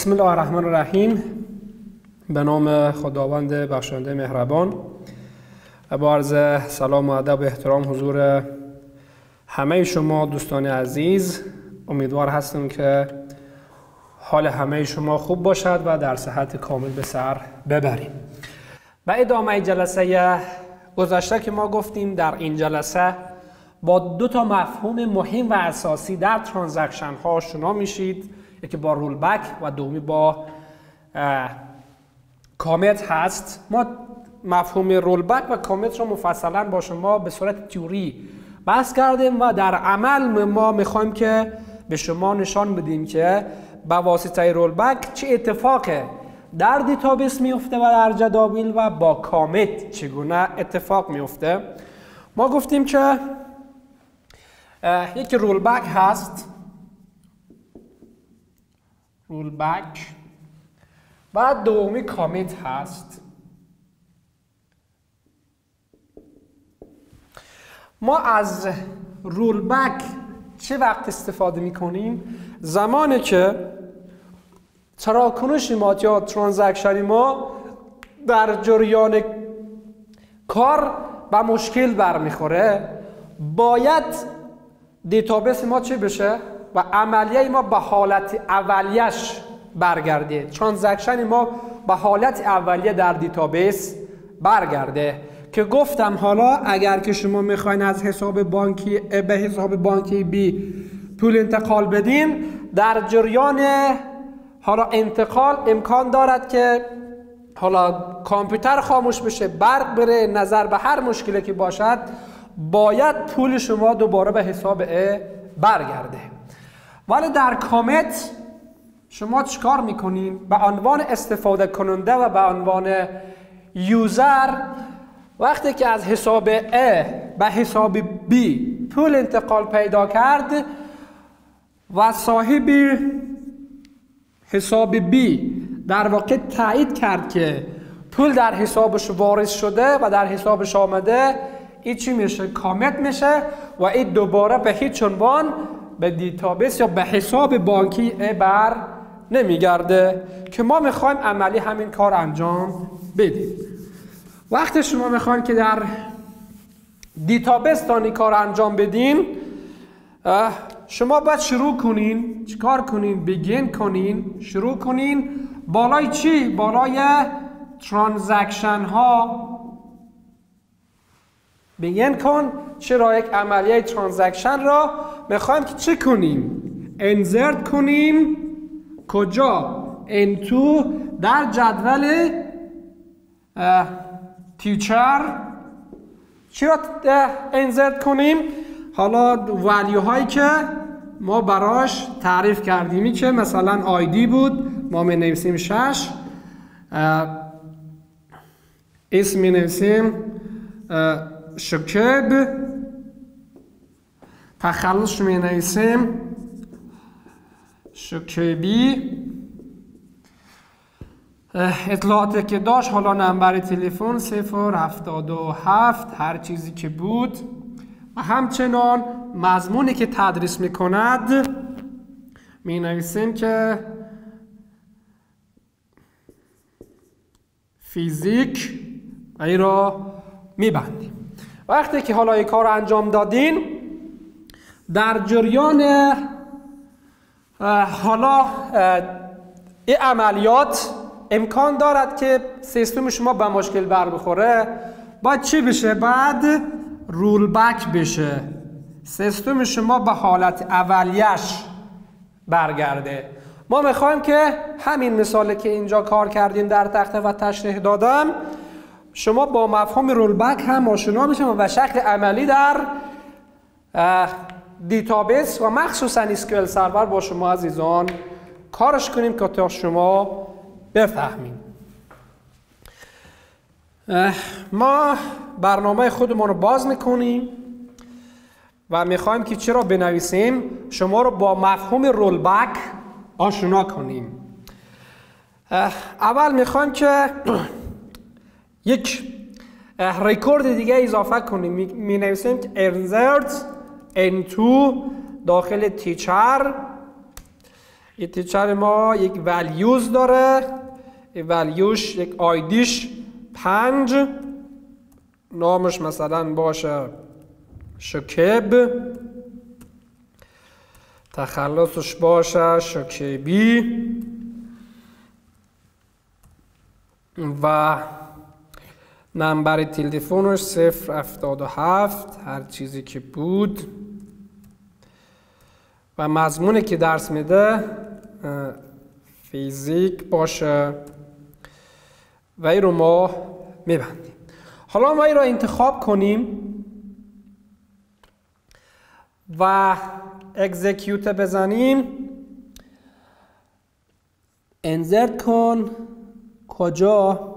بسم الله الرحمن الرحیم به نام خداوند بخشنده مهربان با عرض سلام و ادب و احترام حضور همه شما دوستان عزیز امیدوار هستم که حال همه شما خوب باشد و در صحت کامل به سر ببریم و ادامه جلسه گذشته که ما گفتیم در این جلسه با دو تا مفهوم مهم و اساسی در ترانزکشن ها آشنا میشید یکی با رول بک و دومی با commit هست. ما مفهوم rollback و commit رو مفصلا با شما به صورت تیوری بحث کردیم و در عمل ما می‌خوایم که به شما نشان بدیم که با واسطه rollback چه اتفاق در database میفته و در جداول و با commit چگونه اتفاق میفته ما گفتیم که یک rollback هست. رول بک بعد دومی کامیت هست. ما از رول بک چه وقت استفاده می کنیم زمانی که تراکنش ما یا ترانزکشن ما در جریان کار به مشکل برمیخوره باید database ما چه بشه؟ و عملیه ما به حالت اولیش برگرده. transaction ما به حالت اولیه در database برگرده. که گفتم حالا اگر که شما می‌خواین از حساب بانکی به حساب بانکی B پول انتقال بدین در جریان حالا انتقال امکان دارد که حالا کامپیوتر خاموش بشه برق بره نظر به هر مشکلی که باشد باید پول شما دوباره به حساب ا برگرده. ولی در کامت شما چیکار می‌کنین؟ به عنوان استفاده کننده و به عنوان یوزر وقتی که از حساب A به حساب B پول انتقال پیدا کرد و صاحب حساب B در واقع تایید کرد که پول در حسابش وارد شده و در حسابش آمده این چی میشه؟ commit میشه و این دوباره به هیچ عنوان به database یا به حساب بانکی بر نمیگرده که ما می‌خوایم عملی همین کار انجام بدیم. وقتی شما می‌خواین که در database تان کار انجام بدین شما باید شروع کنین. چیکار کنین؟ begin کنین. شروع کنین. بالای چی؟ بالای transaction ها begin کن چرا یک عملیه transaction را می‌خوایم که چه کنیم؟ insert کنیم. کجا؟ into در جدول teacher. چی را insert کنیم؟ حالا value هایی که ما براش تعریف کردیم. که مثلا آیدی بود ما می نویسیم شش. اسم می نویسیم شکب تخلص می نویسیم شکبی اطلاعاتی که داشت حالا نمبر تلفن صفر هفتاد و هفت هر چیزی که بود. و همچنان مضمونی که تدریس می کند می نویسیم که فیزیک ای را می بندیم وقتی که حالا این کار انجام دادین در جریان حالا این عملیات امکان دارد که سیستم شما به مشکل بر بخوره. باید چی بشه؟ بعد rollback بشه. سیستم شما به حالت اولیش برگرده. ما می‌خوایم که همین مثالی که اینجا کار کردیم در تخته و تشریح دادم شما با مفهوم rollback هم آشنا بشیم و شکل عملی در database و مخصوصا SQL Server با شما عزیزان کارش کنیم که تا شما بفهمیم. ما برنامه خودمون رو باز می‌کنیم و می‌خوایم که چرا بنویسیم؟ شما رو با مفهوم رول بک آشنا کنیم. اول می‌خوایم که یک ریکورد دیگه اضافه کنیم. می نویسیم که insert into داخل تیچر این تیچر ما یک ولیوز داره. ولیوش یک آیدیش پنج. نامش مثلا باشه شکب تخلصش باشه شکبی و نمبر تلفنش صفر افتاد و هفت هر چیزی که بود. و مضمونی که درس میده فیزیک باشه. و این رو ما میبندیم. حالا ما این رو انتخاب کنیم و اکزیکیوت بزنیم. انزرت کن. کجا؟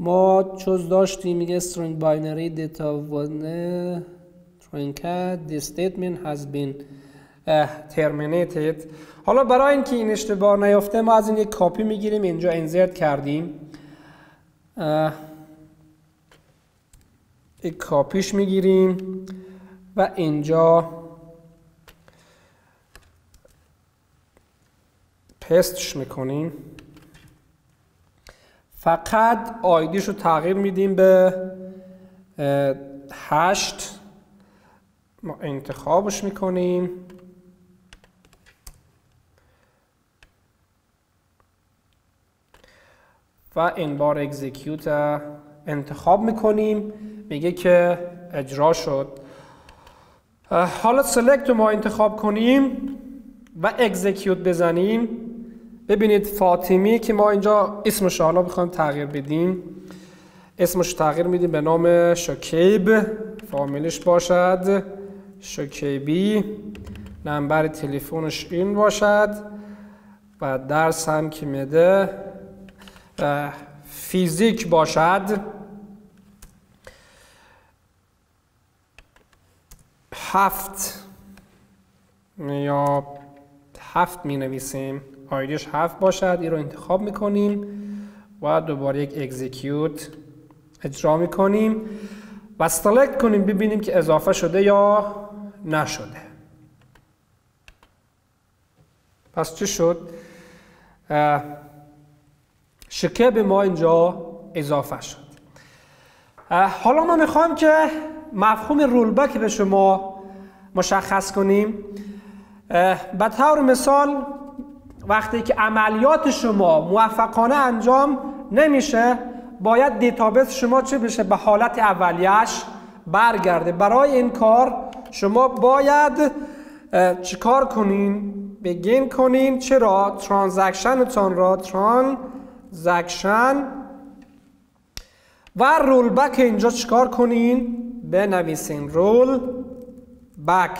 ما چوز داشتیم میگه string binary data one truncat the statement has been terminated. حالا برای اینکه این اشتباه نیفته ما از این یک کاپی می‌گیریم اینجا انزرت کردیم. یک کاپیش می‌گیریم و اینجا پستش می‌کنیم. فقط آیدیش رو تغییر میدیم به هشت. ما انتخابش می‌کنیم. و این بار اکزیکیوت انتخاب می‌کنیم. میگه که اجرا شد. حالا سلکت رو ما انتخاب کنیم و اکزیکیوت بزنیم. ببینید فاطمی که ما اینجا اسمش حالا بخوایم تغییر بدیم. اسمش تغییر میدیم به نام شکیب. فامیلش باشد. شکیبی. نمبر تلفنش این باشد. و درس هم که میده فیزیک باشد. هفت یا هفت می نویسیم. آیدیش هفت باشد این رو انتخاب می‌کنیم و دوباره یک اکزیکیوت اجرا می‌کنیم. و سلکت کنیم ببینیم که اضافه شده یا نشده. پس چی شد؟ شکه به ما اینجا اضافه شد. حالا ما می‌خوایم که مفهوم رولبک به شما مشخص کنیم. به طور مثال وقتی که عملیات شما موفقانه انجام نمیشه باید database شما چه بشه؟ به حالت اولیش برگرده. برای این کار شما باید چیکار کنین؟ begin کنین چرا transaction تان را transaction و rollback اینجا چیکار کنین؟ بنویسین. roll بک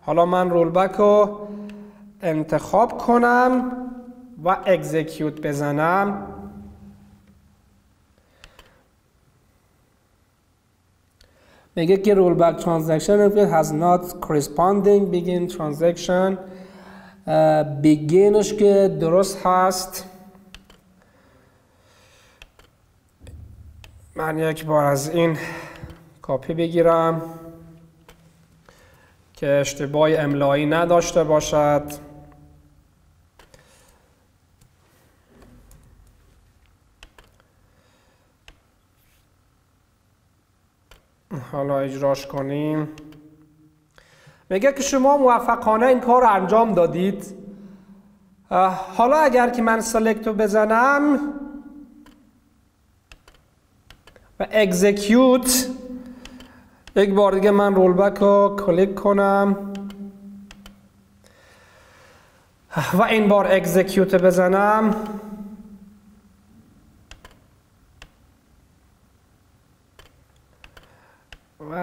حالا من رول بک رو انتخاب کنم و اکزیکیوت بزنم. میگه که رول بک ترانزکشن has not corresponding begin transaction. بگینش که درست هست. من یک بار از این کاپی بگیرم که اشتباه املایی نداشته باشد. حالا اجراش کنیم. میگه که شما موفقانه این کار رو انجام دادید. حالا اگر که من سلکت بزنم و اکزیکیوت یک بار دیگه من رول بک رو کلیک کنم. و این بار اکزیکیوت بزنم.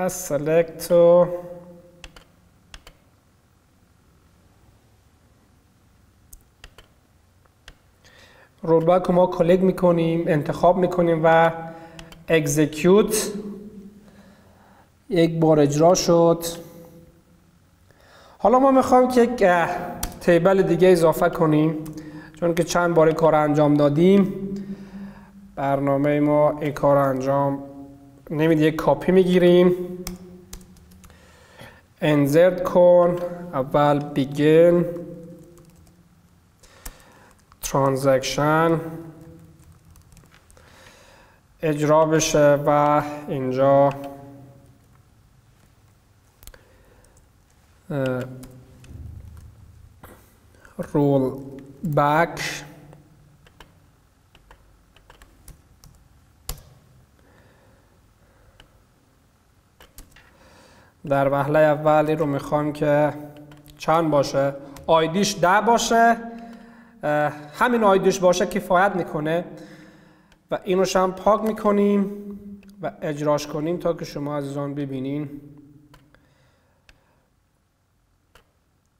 و سلکت رو رول بک رو ما کلیک می‌کنیم انتخاب می‌کنیم و اکزیکیوت یک بار اجرا شد. حالا ما می‌خوایم که یک تیبل دیگه اضافه کنیم چون که چند بار کار انجام دادیم. برنامه ما این کار انجام نمیده یک کاپی می‌گیریم. انزرت کن. اول بیگن ترانزکشن. اجرا بشه و اینجا رول بک. در وهله اولی رو می‌خوام که چند باشه؟ آیدیش ده باشه. همین آیدیش باشه کفایت می‌کنه و اینو هم پاک می‌کنیم و اجراش کنیم تا که شما عزیزان ببینین.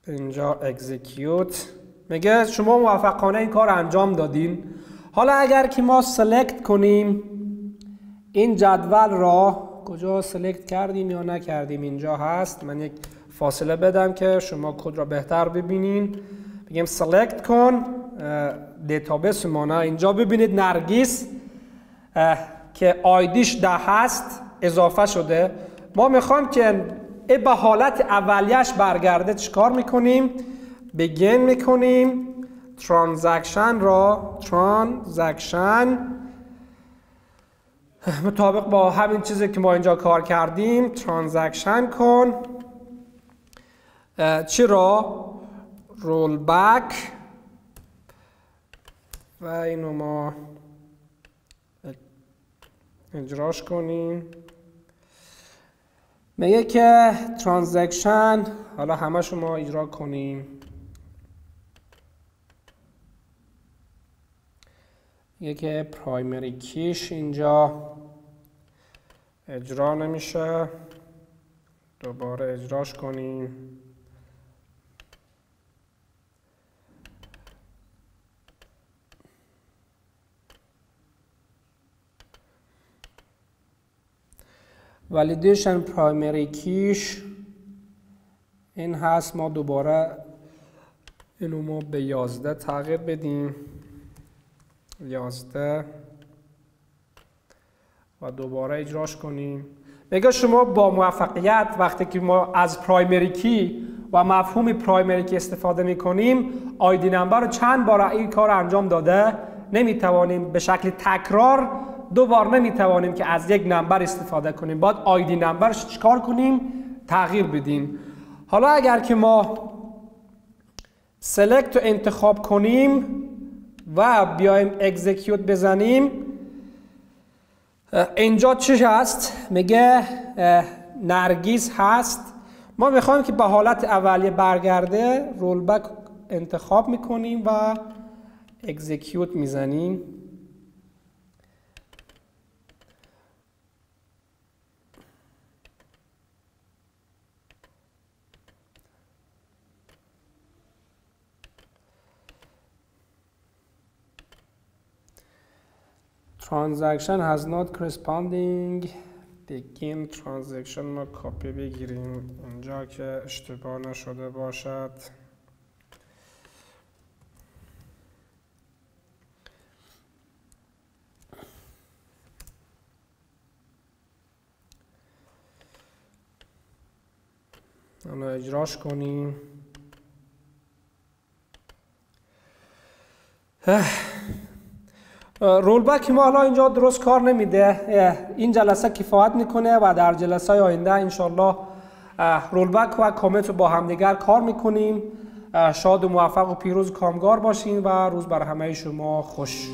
اینجا اکزیکیوت میگه شما موفقانه این کار انجام دادین. حالا اگر که ما سلکت کنیم این جدول را کجا سلکت کردیم یا نکردیم؟ اینجا هست. من یک فاصله بدم که شما کد را بهتر ببینین. بگیم select کن. database ما اینجا ببینید نرگیس که آیدیش ده هست. اضافه شده. ما می‌خوایم که به حالت اولیش برگرده چیکار می‌کنیم؟ begin می‌کنیم. transaction را. transaction مطابق با همین چیزی که ما اینجا کار کردیم transaction کن. چی را؟ رول بک. و اینو ما اجراش کنیم. میگه که ترانزکشن حالا همه شما اجرا کنیم. که پرایمری کیش اینجا. اجرا نمیشه. دوباره اجراش کنیم. ولیدیشن پرایمری کیش این هست ما دوباره اینو ما به یازده تغییر بدیم. یازده. و دوباره اجراش کنیم. میگه شما با موفقیت وقتی که ما از پرایمری کی و مفهوم پرایمری کی استفاده می‌کنیم آیدی نمبر رو چند بار این کار انجام داده؟ نمی‌توانیم به شکل تکرار دو بار نمی‌توانیم که از یک نمبر استفاده کنیم. باید آیدی نمبرش چیکار کنیم؟ تغییر بدیم. حالا اگر که ما سلکت رو انتخاب کنیم و بیایم اکزیکیوت بزنیم اینجا چی هست؟ میگه نرگیز هست. ما می‌خوایم که به حالت اولیه برگرده رول بک انتخاب می‌کنیم و اکزیکیوت می‌زنیم. Transaction has not corresponding begin transaction ما کپی بگیریم اینجا که اشتباه نشده باشد حالا اجراش کنیم رول بک ما حالا اینجا درست کار نمیده این جلسه کفایت می‌کنه و در جلسه آینده انشالله رول بک و کامنت رو با همدیگر کار می‌کنیم شاد و موفق و پیروز کامگار باشین و روز بر همه شما خوش